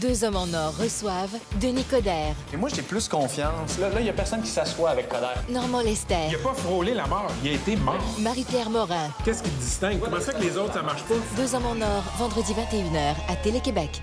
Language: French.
Deux hommes en or reçoivent Denis Coderre, Et moi, j'ai plus confiance. Là, il n'y a personne qui s'assoit avec Coder. Normand Lester, Il a pas frôlé la mort, il a été mort. Marie-Pierre Morin. Qu'est-ce qui te distingue? Comment ça que les autres, ça marche pas? Deux hommes en or, vendredi 21h à Télé-Québec.